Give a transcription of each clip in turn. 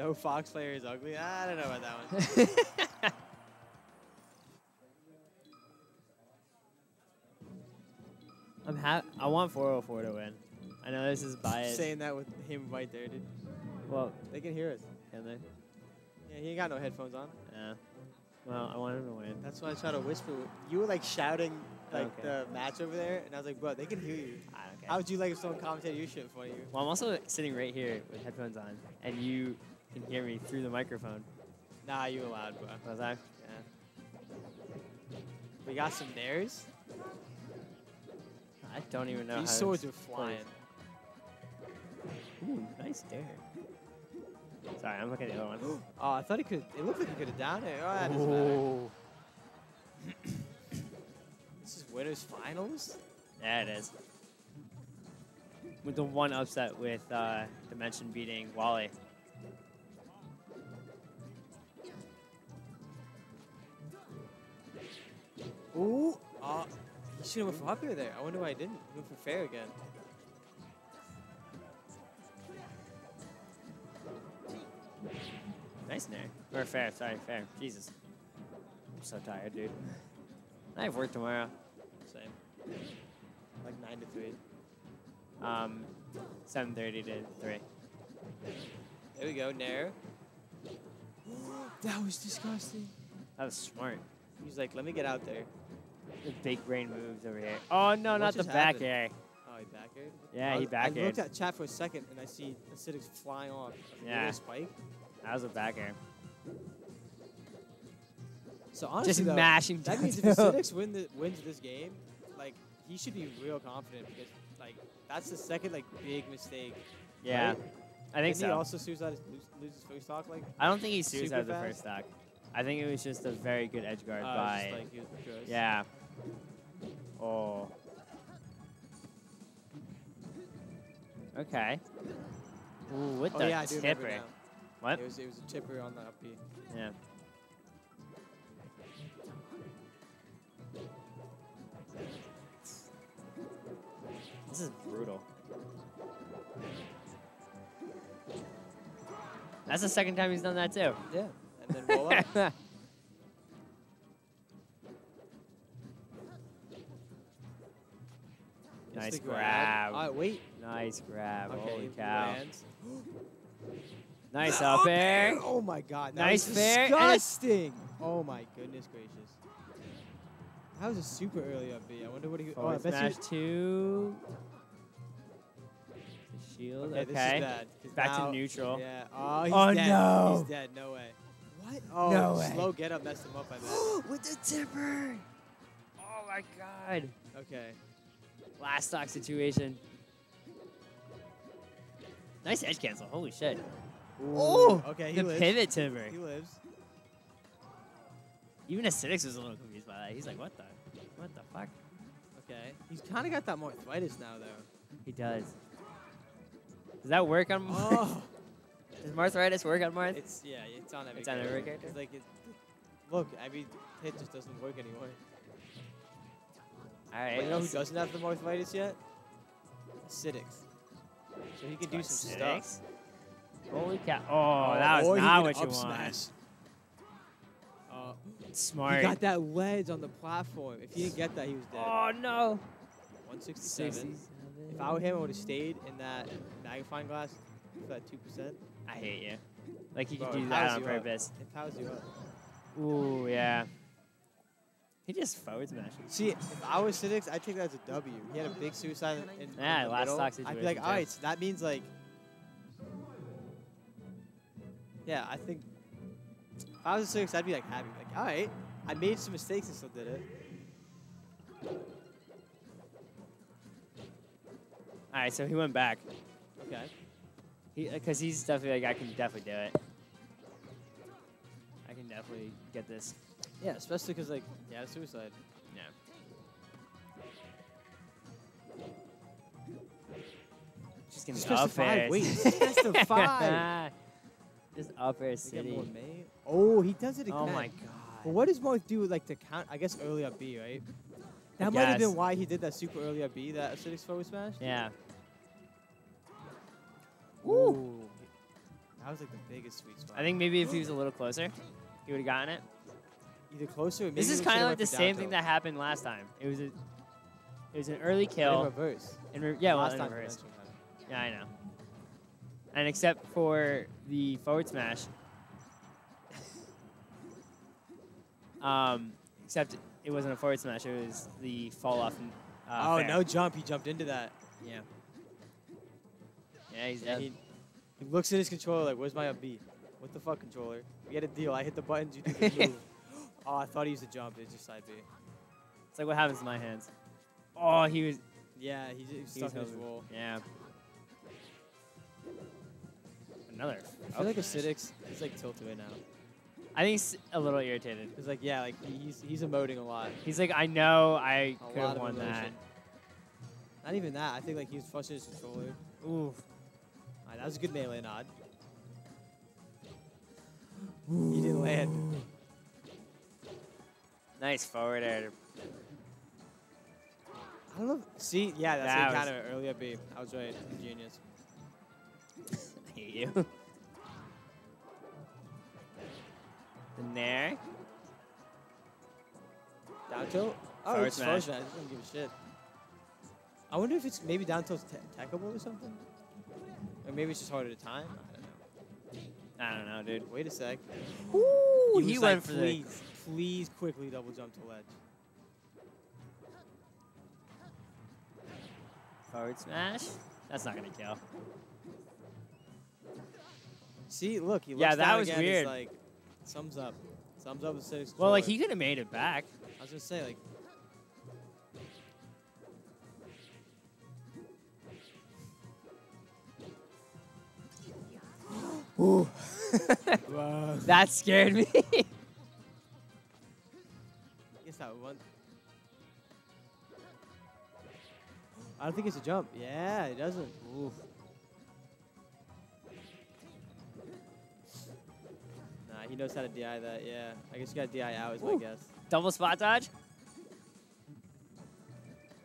no Fox player is ugly. I don't know about that one. I'm ha- I want 404 to win. I know this is biased. Saying that with him right there, dude. Well, They can hear us. can they? Yeah, he ain't got no headphones on. Yeah. Well, I want him to win. That's why I try to whisper. You were like shouting like Okay. the match over there, and I was like, bro, they can hear you. I don't care. How would you like if someone commentated your shit for you? well, I'm also sitting right here with headphones on, and you can hear me through the microphone. Nah, you allowed, bro. Was I? Yeah. We got some dares. I don't even know. These swords are flying. Ooh, nice dare. Sorry, I'm looking at the other one. Oh, I thought he could. It looked like he could have down it. Oh, that doesn't This is winners finals. Yeah, it is. With the one upset with uh, Dimension beating Wally. Ooh. Uh, he should have went for up here there. I wonder why he didn't. He went for fair again. Nice nair. Or fair, sorry, fair. Jesus. I'm so tired, dude. I have work tomorrow. Same. Like nine to three. Um, 7.30 to 3. There we go. Nair. that was disgusting. That was smart. He's like, let me get out there. The big brain moves over here. Oh, no, What not the back happened? air. Oh, he back aired? Yeah, I he was- back I looked at chat for a second and I see Asidyx flying off. Yeah. Spike. That was a back air. So honestly, Just though, mashing that means if Asidyx win the, wins this game, like he should be real confident because like that's the second like big mistake. Yeah, right? I think Didn't he also suicide lose, lose his first stock like I don't think he suicided the first stock. I think it was just a very good edge guard uh, by. just, like was yeah. Oh. Okay. Ooh, with Oh the yeah, I do tipper. now. What? It was it was a tipper on the up B. Yeah. This is brutal. That's the second time he's done that too. Yeah. And then roll up. nice the grab. Right, wait. Nice grab. Okay, Holy cow. Nice Up air. Oh my god. That Nice fair, Disgusting. Oh my goodness gracious. That was a super early up B. I wonder what he. Oh, I bet smash you. two. Shield. Okay, Okay. bad. Back now- to neutral. Yeah. Oh, he's Oh, dead. no. He's dead. No way. What? Oh, No way. slow get up messed him up. I bet. With the tipper. Oh my god. Okay. Last stock situation. Nice edge cancel. Holy shit. Oh, Okay, he the lives. pivot tipper. He lives. Even Asidyx was a little confused by that. He's like, what the, what the fuck? Okay. He's kind of got that arthritis now, though. He does. Does that work on Marth? Oh. Does Marthritis work on Marth? it's yeah. It's on every. It's on every character? It's like it. Look, every hit just doesn't work anymore. All right. But you know who doesn't have the arthritis yet? Asidyx. So he can do some stuff. Holy cow. Oh, that was he not can what you up want. smash. Uh, Smart. he got that ledge on the platform. If he didn't get that, he was dead. Oh, no. 167. 67. If I were him, I would have stayed in that magnifying glass for that 2%. I hate you. Like, you Bro, could do that on you up. purpose. It powers you up. Ooh, yeah. He just forward smashes. See, if I was Asidyx, I'd take that as a W. He had a big suicide in, in Yeah, the last middle. stock I'd be like, all right, so that means like, yeah, I think if I was Asidyx, I'd be like happy. Like, all right, I made some mistakes and still did it. All right, so he went back. Okay. He, uh, because he's definitely like, I can definitely do it. I can definitely get this. Yeah, especially because like yeah, suicide. Yeah. Just gonna Just press up five. air. Wait, just press the five. Just up air city. Oh, he does it oh again. Oh my But god. what does Marth do like to count? I guess early up B, right? I That might have been why he did that super early up B, that Asidyx forward smash. Yeah. Ooh. That That was like the biggest sweet spot. I think maybe if he was a little closer, he would have gotten it. Either closer. Or maybe This is kind of like the for down same thing that happened last time. It was a, it was an early But in kill. reverse. In re- yeah, well, last in time reverse. Dimension had it. Yeah, I know. And except for the forward smash, um, except it wasn't a forward smash. It was the fall off. Uh, oh fair. no jump! He jumped into that. Yeah. Yeah, he's Yeah, he, he looks at his controller like, "Where's my up B? What the fuck, controller? We had a deal. I hit the buttons. You did the move." Oh, I thought he used a jump. It's just side B. It's like what happens in my hands. Oh, he was. Yeah, he's, he's He's stuck in his roll. Yeah. Another. I feel like oh, up smash. Asidyx he's like tilted right now. I think he's a little irritated. He's like yeah, like he- he's he's emoting a lot. He's like, I know I could have won that. Not even that. I think like he was frustrated his controller. Ooh. Alright, that was a good melee nod. He didn't land. Nice forward air. I don't know. See, yeah, that's That kind of earlier B. I was right. I'm genius. I hate you. the nair. Down tilt? Oh, Forward it's smash. forward smash. I don't give a shit. I wonder if it's maybe down tilt's techable or something. Or maybe it's just harder to time. I don't know. I don't know, dude. Wait a sec. Ooh, he, he, went like, for please, please quickly double jump to ledge. forward smash. That's not gonna kill. See, look, he looks Yeah, that was again, weird. like, thumbs up. Thumbs up with six. Well, like he could have made it back. I was gonna say, like, Ooh. that scared me. I one. I don't think it's a jump. Yeah, it doesn't. Oof. Nah, he knows how to DI that. Yeah, I guess you got DI out is my guess. Double spot dodge.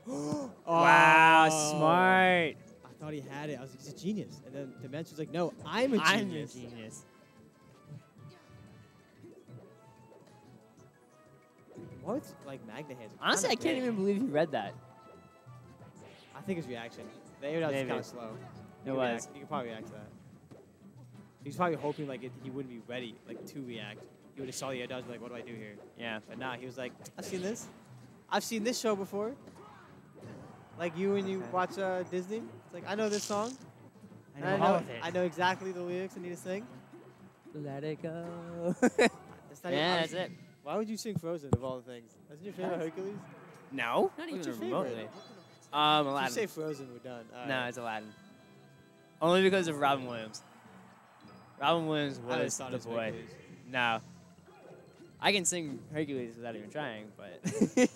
oh. Wow, smart. I thought he had it. I was like, he's a genius. And then Dimension was like, no, I'm a I'm a genius. Genius. What's like Magna hands? Honestly, I can't big. even believe he read that. I think his reaction. The air dodge is kind of slow. It You was. react- You can probably react to that. He's probably hoping like it, he wouldn't be ready like to react. He would have saw the air dodge like, what do I do here? Yeah. But nah, he was like, I've seen this. I've seen this show before. Like you when you Okay. watch uh, Disney. It's like I know this song. I and know all of it. I know exactly the lyrics I need to sing. Let it go. That's not even- yeah, that's it. Why would you sing Frozen of all the things? That's your favorite Hercules? No, not What's even your favorite? remotely. Um, If you say Frozen, we're done. All No, right. it's Aladdin. Only because of Robin Williams. Robin Williams I just was thought the boy. Hercules. No. I can sing Hercules without even trying, but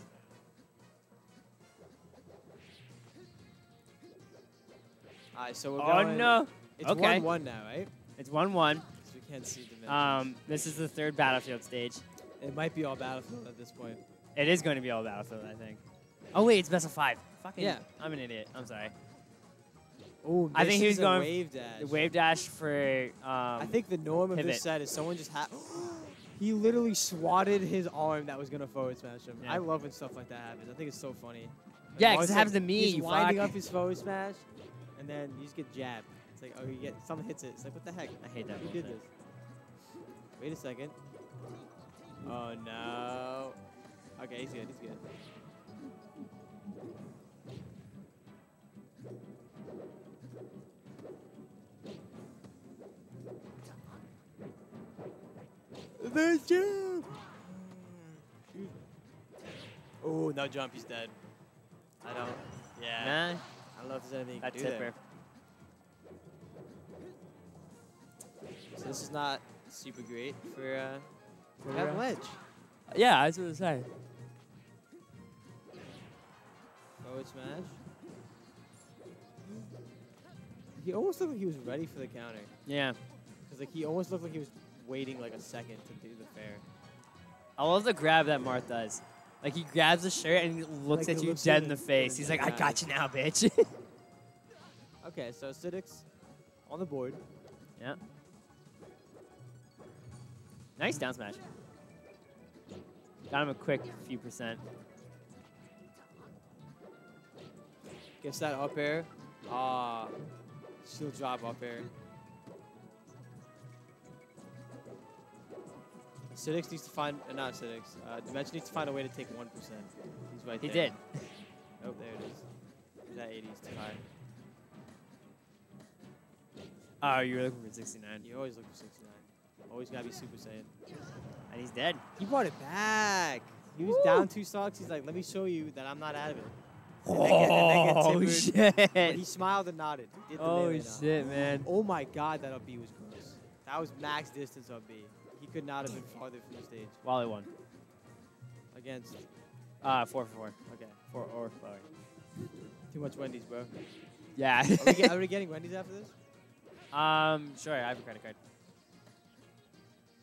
All right, so we're going. oh going. no, It's Okay. one one now, right? it's one-one. 'Cause we can't see dimensions. Um, this is the third battlefield stage. It might be all battlefield at this point. It is going to be all battlefield, I think. Oh wait, it's best of five. Fucking, Yeah. I'm an idiot. I'm sorry. Oh, I think he was going wave dash. The wave dash for um. I think the norm of pivot. this set is someone just had. he literally swatted his arm that was gonna forward smash him. Yeah. I love when stuff like that happens. I think it's so funny. Like, Yeah, 'cause Mark's it happens like- to me, He's winding fuck. up his forward smash, and then you just get jabbed. It's like, oh, you get someone hits it. It's like, what the heck? I hate that Who did this? Wait a second. Oh no. Okay, he's good. He's good. The jump. Oh, no jump. He's dead. I don't. Yeah. Nah, I don't know if there's anything you can do there. So this is not super great for uh, for that ledge. Yeah, I was gonna say. Forward smash. He almost looked like he was ready for the counter. Yeah. Cause like he almost looked like he was waiting like a second to do the fair. I love the grab that Marth does. Like he grabs the shirt and he looks Like, at he you looks dead in the face. He's then like, I got got you now, bitch. Okay, so Asidyx on the board. Yeah. Nice down smash. Got him a quick few percent. Gets that up air. Ah, shield drop up air. Asidyx needs to find, uh, not Asidyx, uh, Dimension needs to find a way to take 1%. He's right He there. did. Oh, there it is. He's at 80, he's too high. Oh, you were looking for 69. You always look for 69. Always gotta be Super Saiyan. And he's dead. He brought it back. He was Woo. down two stocks. He's like, let me show you that I'm not out of it. And then get- and then get Oh. But shit. he smiled and nodded. He did the Oh, melee nod. shit, man. Oh my god, that up B was gross. That was max distance up B. He could not have been farther from the stage. Wally won. Against, Uh, 4 for 4. okay, Four or four. too much Wendy's, bro. Yeah. Are we, get, are we getting Wendy's after this? um, sure, I have a credit card.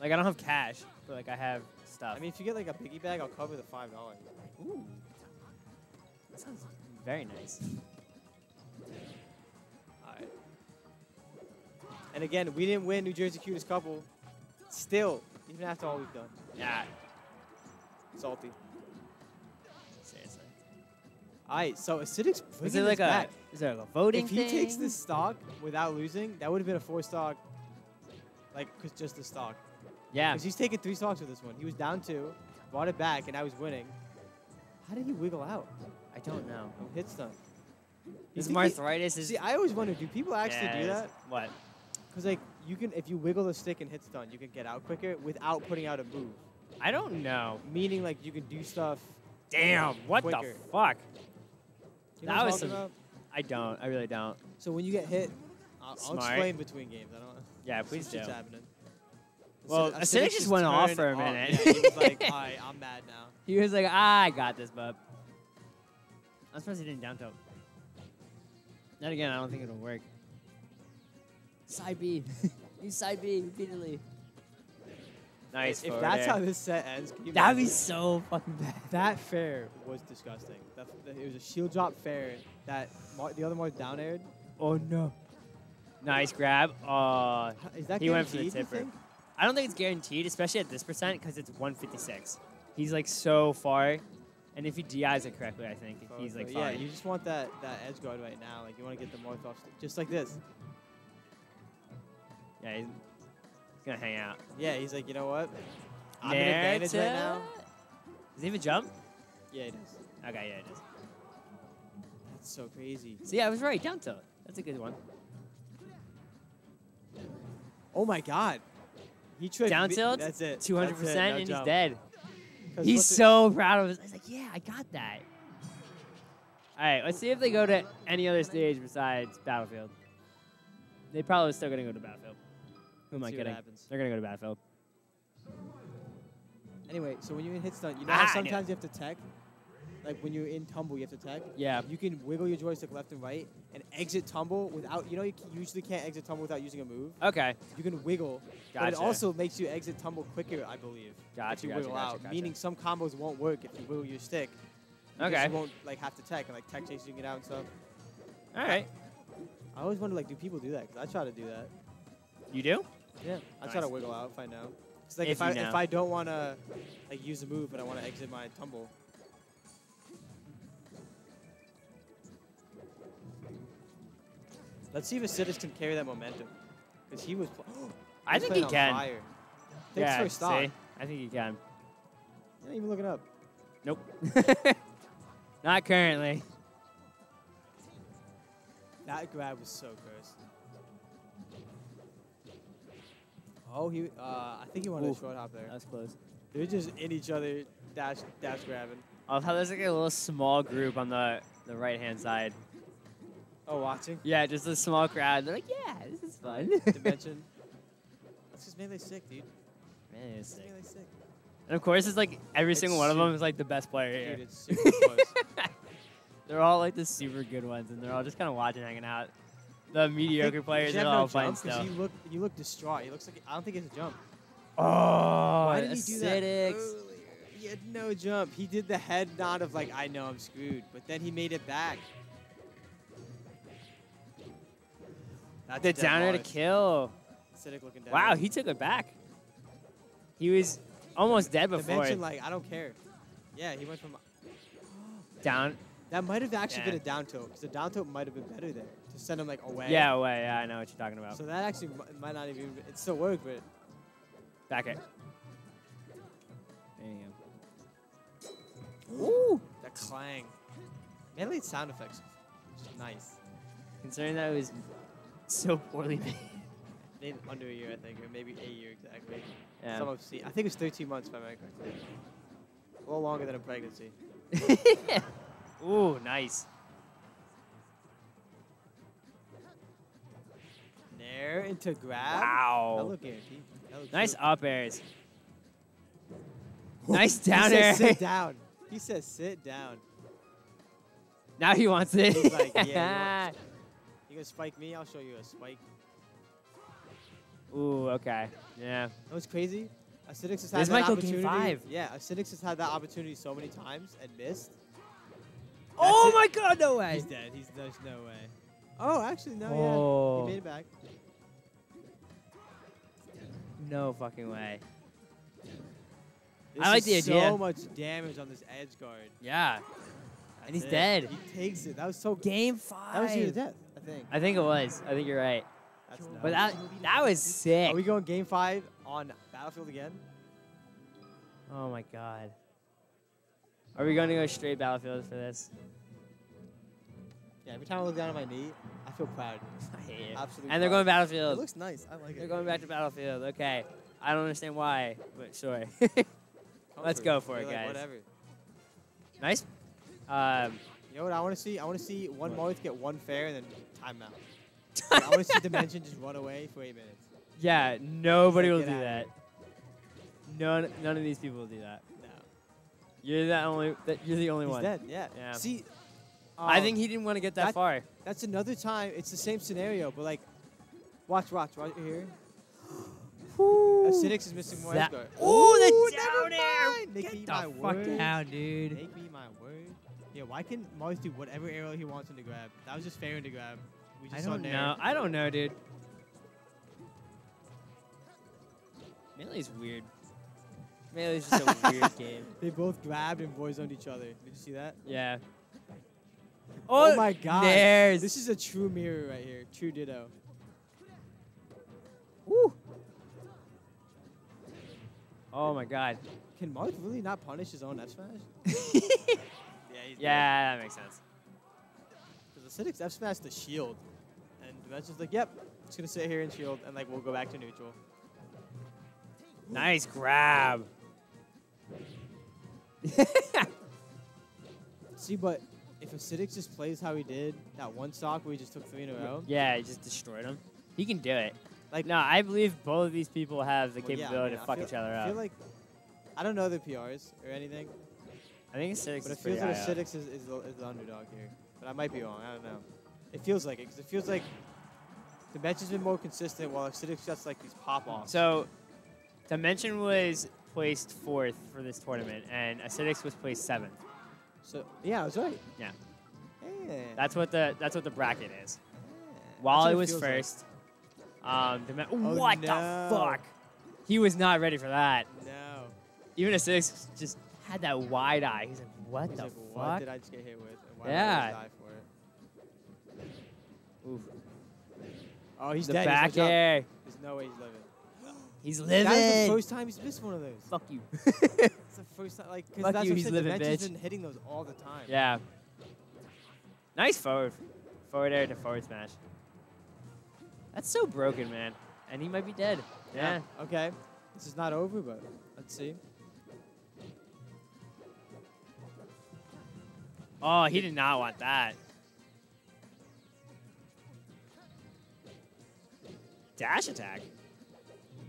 Like, I don't have cash, but, like, I have stuff. I mean, if you get like a piggy bag, I'll cover the $5. Ooh. That sounds very nice. Alright. And again, we didn't win New Jersey Cutest Couple. Still, even after all we've done. Yeah. Salty. Seriously. Alright, so Asidyx Is it like a, back. is there like a voting If he takes this stock without losing, that would have been a four stock, like, cause just the stock. Yeah. Because he's taking three stocks with this one. He was down two, brought it back, and I was winning. How did he wiggle out? I don't know. Oh, hit stun. His think he- arthritis is. See, I always wonder, do people actually Yeah, do that? What? Because like you can, if you wiggle the stick and hit stun, you can get out quicker without putting out a move. I don't know. Meaning like you can do stuff. Damn. What Quicker. the fuck? You know That was some- about? I don't. I really don't. So when you get hit, I'll, I'll explain between games. I don't. Yeah, please do. happening. Well, Asidyx- Asidyx just went off for a minute. Yeah, he was like, "All right, I'm mad now." He was like, ah, I got this, bub. I'm surprised he didn't down tilt. Then again, I don't think it'll work. Side B. Use side B repeatedly. Nice. If that's air. how this set ends, can you That'd be so fucking bad. That fair was disgusting. That, that- it was a shield drop fair that Mar- the other Marth down aired. Oh no. Nice grab. Uh, Is that He went for the tipper. I don't think it's guaranteed, especially at this percent, because it's 156. He's like so far, and if he DIs it correctly, I think he's like yeah, fine. you just want that that edge guard right now. Like you want to get the Marth off, just like this. Yeah, he's, gonna hang out. Yeah, he's like, you know what? I'm in advantage right now. Does he even jump? Yeah, it is. Okay, yeah, it is. That's so crazy. See, I was right. Down tilt. That's a good one. Oh my god. He tried Down tilt, That's it. 200%, That's it, no and he's jump. dead. 'Cause He's what's it- so proud of us. He's like, yeah, I got that. All right, let's see if they go to any other stage besides Battlefield. They probably still gonna go to Battlefield. Who am I kidding? They're gonna go to Battlefield. Anyway, so when you're hit stun, you know Ah, how sometimes you have to tech? Like when you're in tumble, you have to tech? Yeah. You can wiggle your joystick left and right and exit tumble without, you know, you usually can't exit tumble without using a move. Okay. You can wiggle, but it also makes you exit tumble quicker, I believe. Gotcha, if you gotcha, wiggle gotcha, out. gotcha. Meaning some combos won't work if you wiggle your stick. because Okay. You won't like have to tech and like tech chasing it out and stuff. All right. I always wonder like, do people do that? Because I try to do that. You do? Yeah. I try to wiggle out if I know. It's like If if, I know. if I don't want to like use a move but I want to exit my tumble. Let's see if Asidyx can carry that momentum. Because he was. Pl- I think he can. Fire. Thanks yeah. for stop. see? I think he can. You're not even looking up. Nope. Not currently. That grab was so gross. Oh, he. Uh, I think he wanted Oof. a short hop there. That's close. They're just in each other, dash, dash grabbing. I love how there's like a little small group on the, the right hand side. Oh, watching. Yeah, just a small crowd. They're like, yeah, this is fun. Dimension. That's just melee sick, dude. Man, it's That's sick. melee sick. And of course, it's like every It's single one of super- them is like the best player here. Dude, it's super close. they're all like the super good ones, and they're all just kind of watching, hanging out. The mediocre players Does are all no fighting jump? 'Cause still. You look, you look distraught. He looks like I don't think he has a jump. Oh, Why did he do that Asidyx. earlier? He had no jump. He did the head nod of like, I know I'm screwed, but then he made it back. That's The downer to kill. Asidyx looking down. Wow, he took it back. He was almost dead before. Dimension, like, I don't care. Yeah, he went from. Down. That might have actually Yeah. been a down tilt, because the down tilt might have been better there to send him like away. Yeah, away. Yeah, I know what you're talking about. So that actually might not even. It still worked, but Back it. There you go. Ooh. that clang. Melee sound effects, nice. Considering that it was so poorly made. Made under a year, I think, or maybe a year exactly. Yeah. Some I've seen. I think it was 13 months, if I remember correctly. A little longer than a pregnancy. Ooh, nice. Nair into grab. Wow. Nice good. up airs. Nice down he air. says sit down. He says sit down. Now he wants it. Like, yeah, You gonna spike me? I'll show you a spike. Ooh, okay. Yeah. That was crazy. Asidyx has had This that might go game opportunity. five. Yeah, Asidyx has had that opportunity so many times and missed. oh it. my god, no way. He's dead. He's there's no way. Oh, actually no. Oh. Yeah, he oh. made it back. No fucking way. This I like the So much damage on this edge guard. Yeah. That's he's it. dead. He takes it. That was so. Game five. That was you to death. I think. I think it was. I think you're right. That's But that that was sick. Are we going game five on Battlefield again? Oh my god. Are we going to go straight battlefield for this? Yeah. Every time I look down at my knee, I feel proud. I hate it. Absolutely. And they're proud. going Battlefield. It battlefield. looks nice. I like it. They're going back to battlefield. Okay. I don't understand why, but sure. let's go for You're it, like, guys. Whatever. nice. Um, You know what I want to see? I want to see one What? Marth get one fair and then timeout. Like, I want to see Dimension just run away for eight minutes. yeah, nobody will do that. None, none of these people will do that. No. You're the only. That, you're the only He's one. dead. Yeah. Yeah. See. I um, think he didn't want to get that, that- far. That's another time. It's the same scenario, but like, watch, watch, right here. Asidyx is missing more That- edge. Ooh, the Ooh, down never air! mind. Make Get me the my fuck word. down, dude. Make me my word. Yeah, why can Marth do whatever arrow he wants him to grab? That was just fair to grab. We just I don't know. I don't know, dude. Melee's weird. Melee's just a weird game. They both grabbed and voice zoned each other. Did you see that? Yeah. Oh, oh my god. There's. This is a true mirror right here. True ditto. Woo. Oh my god. Can Marth really not punish his own F smash? yeah, he's yeah, that makes sense. Because Asidyx F smash the shield. And Dimension's like, yep, just gonna sit here and shield, and like we'll go back to neutral. Nice grab. See, but if Asidyx just plays how he did that one stock where he just took three in a row, yeah, he just destroyed him. He can do it. Like- no, I believe both of these people have the well, yeah, I capability mean, to I fuck feel- each other I up. feel like I don't know the PRs or anything, I think Asidyx but it feels like. Asidyx is, is, the, is the underdog here. But I might be wrong. I don't know. It feels like it because it feels like has been more consistent while Asidyx just like these pop offs. So, Dimension was placed fourth for this tournament, and Asidyx was placed seventh. So yeah, I was right. Yeah. Yeah. That's what the that's what the bracket is. yeah. Wally it was feels like. first. Um, Oh, what no. the fuck? He was not ready for that. No. Even Asidyx just had that wide eye. He's like, what He's the like, fuck? what did I just get hit with? And why Yeah. did I just die for it? Oof. Oh, he's the dead. He's back jump. air. There's no way he's living. He's That was the first time he's missed one of those. Fuck you. It's the first time, like, because that's you, what he's living, bitch. been hitting those all the time. yeah. Nice forward. Forward air to forward smash. That's so broken, man. And he might be dead. Yeah. Okay. This is not over, but let's see. Oh, he did not want that. Dash attack.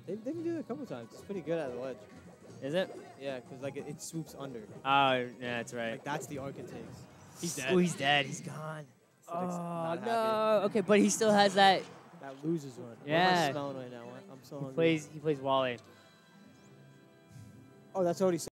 They, they can do it a couple times. It's pretty good at the ledge. Is it? Yeah, because like it, it swoops under. Oh, yeah, that's right. Like that's the arc it takes. He's dead. Oh, he's dead. He's gone. Oh happy. no. Okay, but he still has that. That loses one. What am Yeah. I smelling right now? I'm so He hungry. plays. He plays Wally. Oh, that's already.